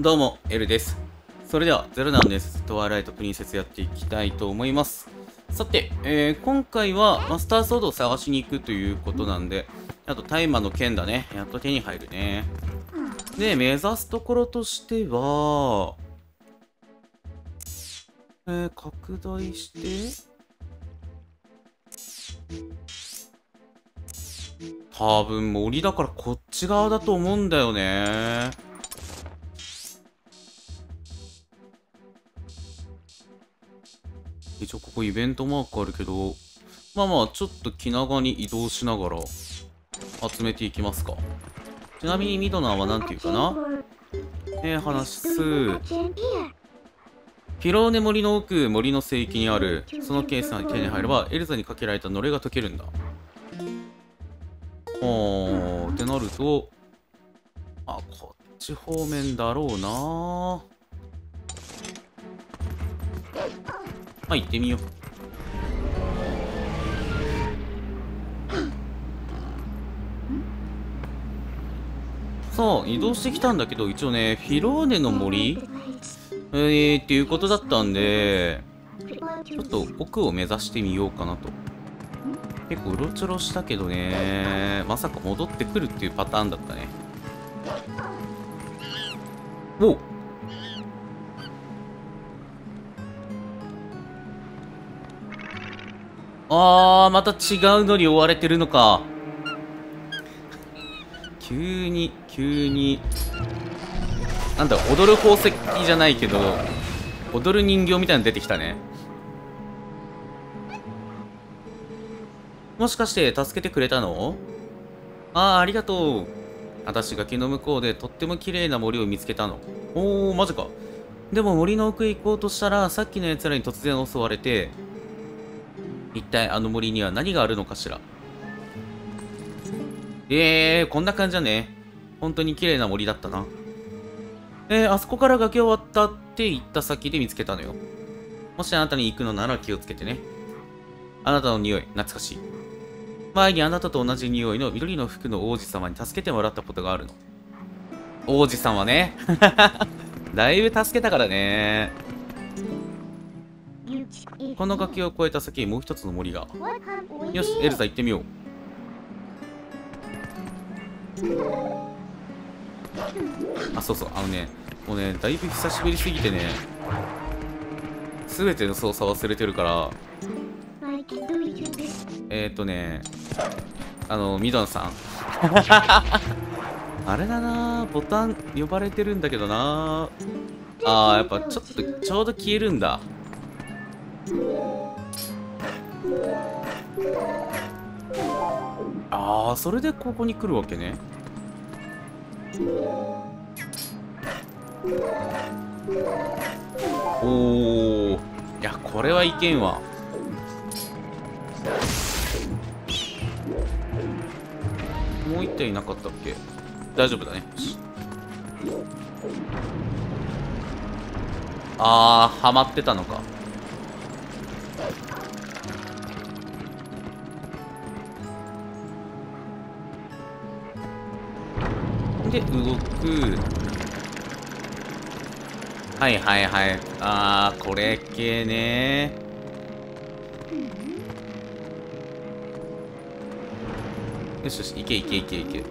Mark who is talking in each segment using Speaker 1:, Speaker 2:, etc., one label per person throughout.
Speaker 1: どうも、エルです。それでは、ゼロなんです。トワイライトプリンセスやっていきたいと思います。さて、えー今回はマスターソードを探しに行くということなんで、あと大麻の剣だね。やっと手に入るね。で、目指すところとしては、えー拡大して、多分森だからこっち側だと思うんだよね。一応ここイベントマークあるけど、まあまあちょっと気長に移動しながら集めていきますか。ちなみにミドナーは何て言うかな？えー、話す。フィローネ森の奥、森の聖域にある。そのケースが手に入れば、エルザにかけられた呪いが解けるんだ。ほー、ってなると、あ、こっち方面だろうなまあ、行ってみよう。さあ、移動してきたんだけど、一応ね、フィローネの森？えー、っていうことだったんで、ちょっと奥を目指してみようかなと。結構うろちょろしたけどね、まさか戻ってくるっていうパターンだったね。おっあー、また違うのに追われてるのか。急に、急に。なんだ、踊る宝石じゃないけど、踊る人形みたいなの出てきたね。もしかして助けてくれたの？ああ、ありがとう。私が木の向こうでとっても綺麗な森を見つけたの。おー、マジか。でも森の奥へ行こうとしたら、さっきの奴らに突然襲われて、一体あの森には何があるのかしら？えー、こんな感じだね。本当に綺麗な森だったな。えー、あそこから崖を渡って行った先で見つけたのよ。もしあなたに行くのなら気をつけてね。あなたの匂い、懐かしい。前にあなたと同じ匂いの緑の服の王子様に助けてもらったことがあるの。王子様ね。だいぶ助けたからね。この崖を越えた先にもう一つの森が。よし、エルザ行ってみよう。あ、そうそう、あのね、もうね、だいぶ久しぶりすぎてね、すべての操作忘れてるから、えーっとね、あの、ミドンさん。あれだなボタン呼ばれてるんだけどなあー、やっぱちょっと、ちょうど消えるんだ。あー、それでここに来るわけね。おー。いや、これはいけんわ。もう一体いなかったっけ？大丈夫だね。よしあー、ハマってたのか。で、動く。はいはいはい。あー、これ系ね。よしよし、いけいけいけいけ。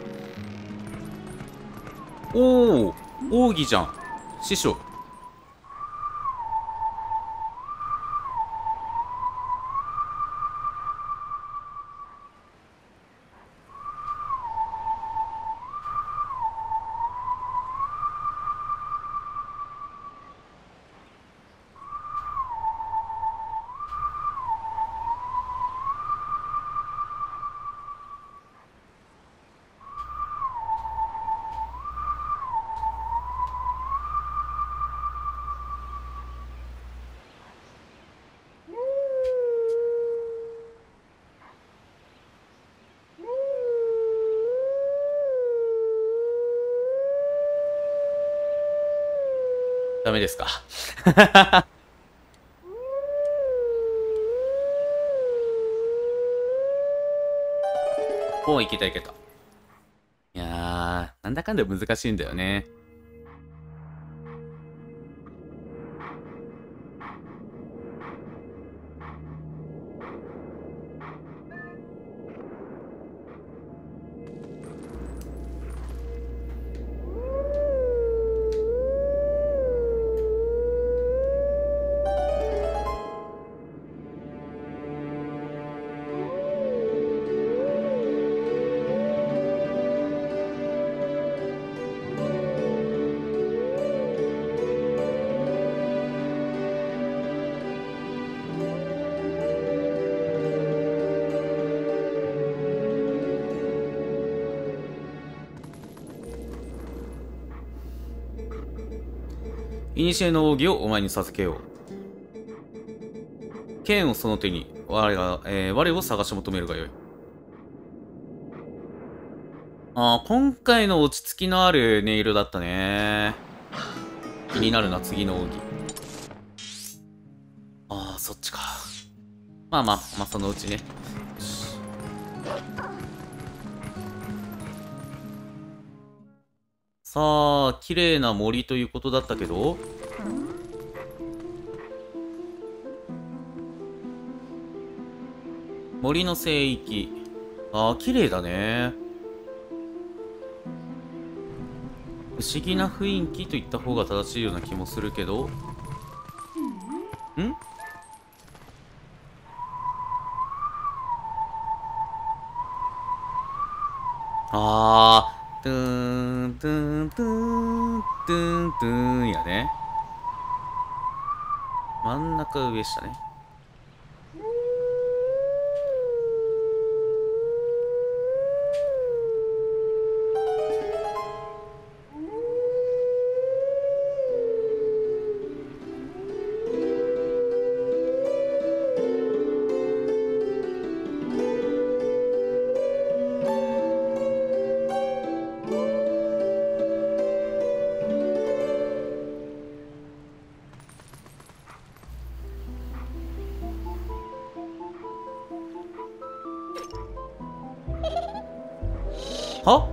Speaker 1: おー、奥義じゃん。師匠。ダメですか？おう、いけたいけた。いやー、なんだかんだ難しいんだよね。古の奥義をお前に授けよう。剣をその手に、我が、えー、我を探し求めるがよい。ああ、今回の落ち着きのある音色だったね。気になるな、次の奥義。ああ、そっちか。まあまあ、まあそのうちね。さあ、綺麗な森ということだったけど、森の聖域。ああ、綺麗だね。不思議な雰囲気と言った方が正しいような気もするけど。ん？ああ、トゥーン、トゥーン、トゥーン、トゥーン、トゥーンやね。真ん中上下ね。は？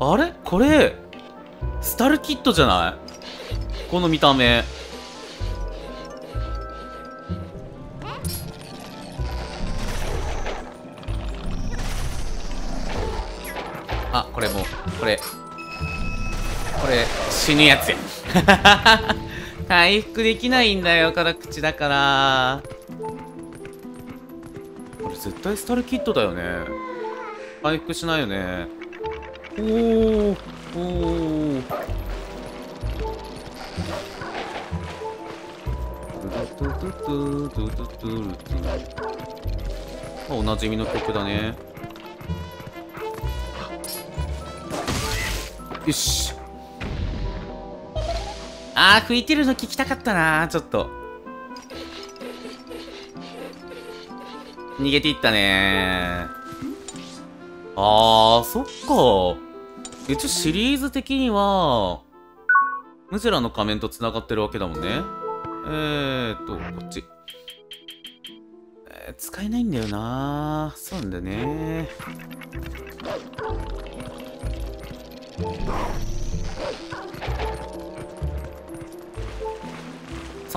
Speaker 1: あれ？これ、スタルキットじゃない？この見た目。あ、これもう、これ。これ、死ぬやつや。回復できないんだよ、辛口だから。これ絶対スタルキットだよね。回復しないよね。おー、おー。おなじみの曲だね。よし。あー、吹いてるの聞きたかったなちょっと。逃げていったねあー、そっか。一応シリーズ的には、ムジェラの仮面と繋がってるわけだもんね。えーっと、こっち。えー、使えないんだよなそうなんだよね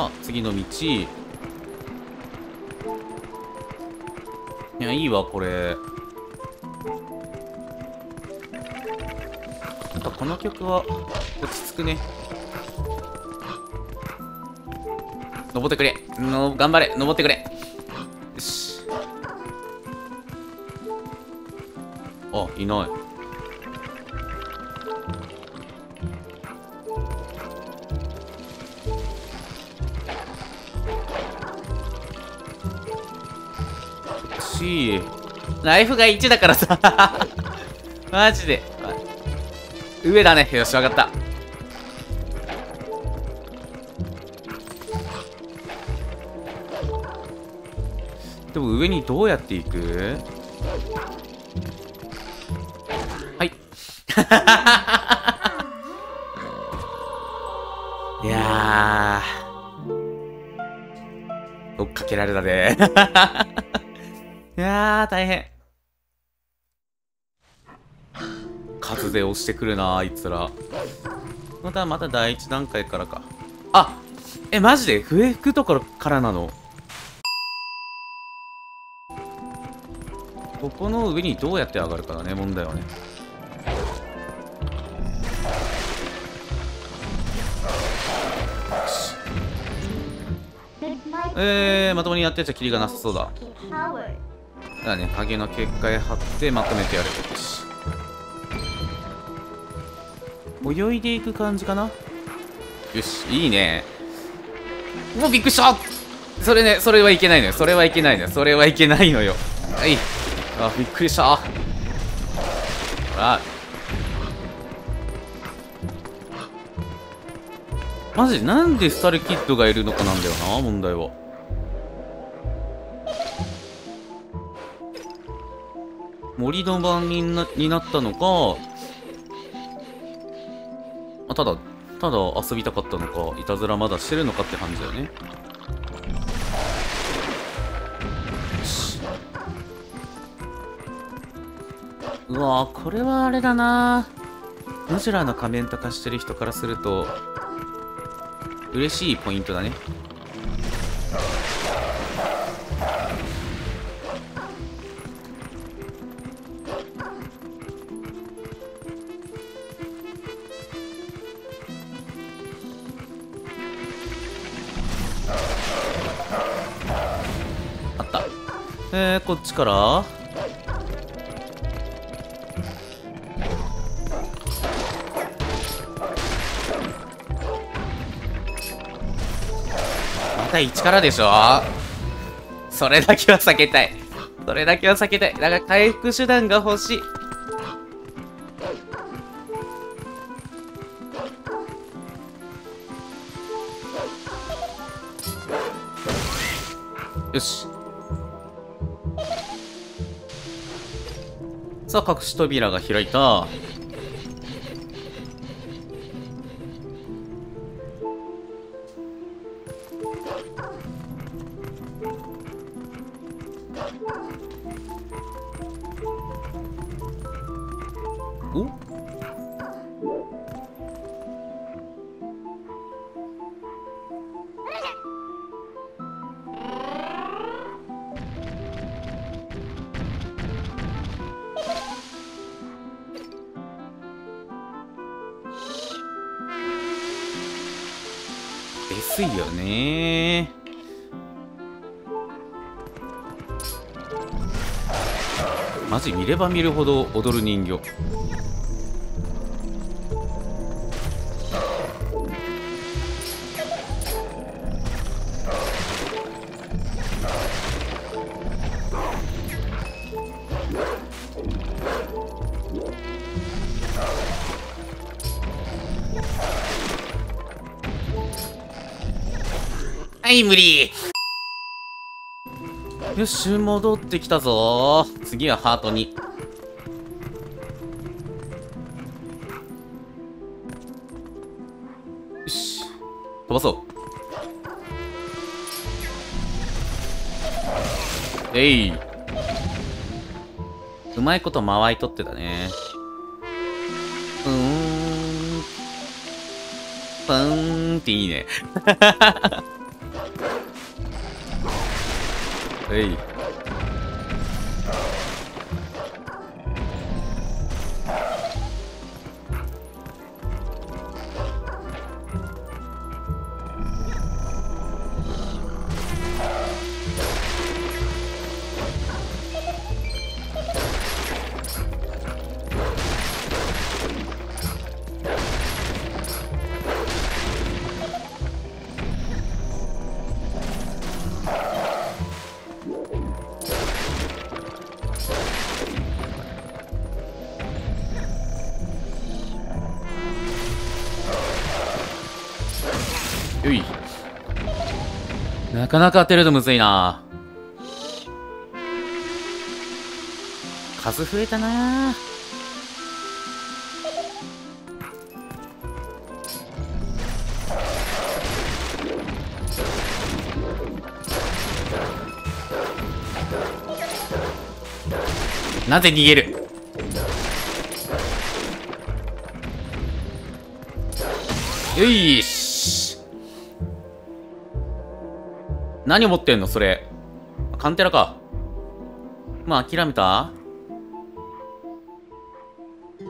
Speaker 1: さあ、次の道。いや、いいわ、これ。なんかこの曲は落ち着くね。登ってくれ。の、頑張れ。登ってくれ。よし。あ、いない。し。ライフが1だからさ。マジで。上だね。よし分かった。でも上にどうやって行く？はい。いやー。追っかけられたねいやー、大変。数で押してくるなあいつら。また、また第一段階からか。あえ、マジで？笛吹くところからなの？ここの上にどうやって上がるかだね、問題はね。えー、まともにやってちゃキリがなさそうだ。だね影の結界貼ってまとめてやる。ことし泳いでいく感じかな？よしいいね。もうびっくりした。それねそれはいけないのよ。それはいけないのよ。それはいけないのよ。はい。あびっくりした。ほら。マジなんでスタルキッドがいるのかなんだよな問題は森の番になになったのかあただただ遊びたかったのかいたずらまだしてるのかって感じだよね。うわこれはあれだな。ムジュラの仮面とかしてる人からすると嬉しいポイントだね。こっちから？また1からでしょ？それだけは避けたい。それだけは避けたい。だから回復手段が欲しい。よし。さあ隠し扉が開いた。ですよね。マジ見れば見るほど踊る人形。はい無理。よし戻ってきたぞ。次はハートに。よし飛ばそう。えい。うまいこと間合い取ってたね。うん。パーンっていいね。えかなか当てるとむずいな。数増えたな。なぜ逃げる？よい。何持ってんのそれ？カンテラかまあ諦めた？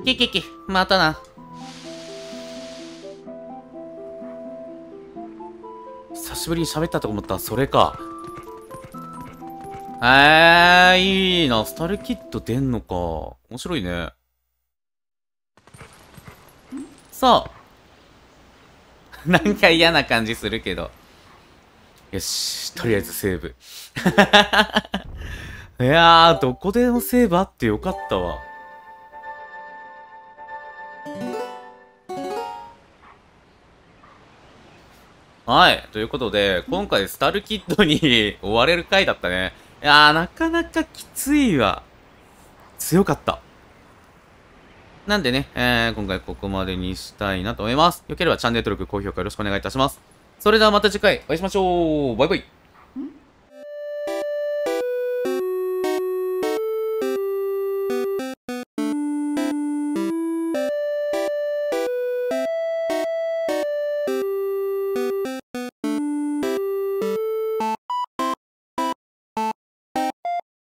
Speaker 1: けけけまたな久しぶりに喋ったと思ったそれかえー、いいな。スタルキッド出んのか。面白いね。さあ。なんか嫌な感じするけど。よし、とりあえずセーブ。いやー、どこでもセーブあってよかったわ。はい。ということで、今回スタルキッドに 追われる回だったね。いやー、なかなかきついわ。強かった。なんでね、えー、今回ここまでにしたいなと思います。よければチャンネル登録、高評価よろしくお願いいたします。それではまた次回お会いしましょう。バイバイ。